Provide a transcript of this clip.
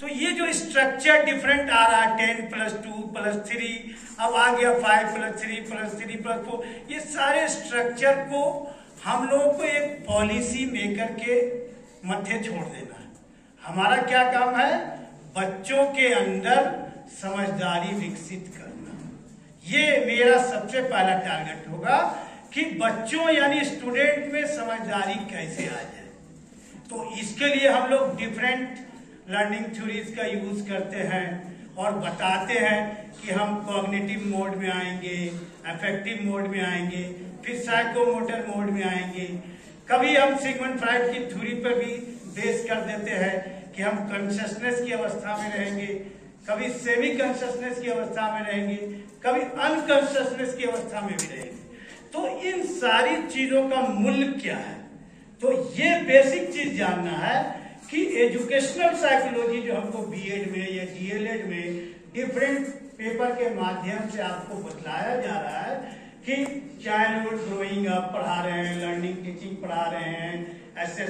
तो ये जो स्ट्रक्चर डिफरेंट आ रहा है ten plus two plus three अब आ गया five plus three plus three plus four ये सारे स्ट्रक्चर को हम लोगों को एक पॉलिसी मेकर के मध्य छोड़ देना है। हमारा क्या काम है? बच्चों के अंदर समझदारी विकसित करना। ये मेरा सबसे पहला टारगेट होगा कि बच्चों यानी स्टूडेंट में समझदारी कैसे आ जाए। तो इसके लिए हम लोग डिफरेंट लर्निंग थ्योरीज का यूज़ करते हैं और बताते हैं कि हम कॉग्निटिव मोड में आएँगे अफेक्टिव मोड में आएँगे, फिर साइकोमोटर मोड में आएँगे। कभी हम सिगमन फ्राइड की थ्योरी पर भी बेस कर देते हैं कि हम कॉन्शियसनेस की अवस्था में रहेंगे, कभी सेमी कॉन्शियसनेस की अवस्था में रहेंगे, कभी अनकॉन्शियसनेस की अवस्था में भी रहेंगे। तो इन सारी चीज़ों का मूल्य क्या है? तो ये बेसिक चीज़ जानना है कि एजुकेशनल साइकोलॉजी जो हमको बीएड में या डीएलएड में डिफरेंट पेपर के माध्यम से आपको बतलाया जा रहा है कि चाइल्ड चाइल्डहुड ग्रोइंग अप पढ़ा रहे हैं लर्निंग टीचिंग पढ़ा रहे हैं एस